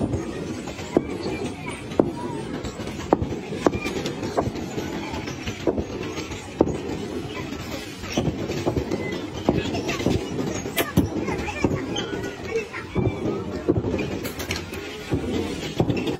・あっ!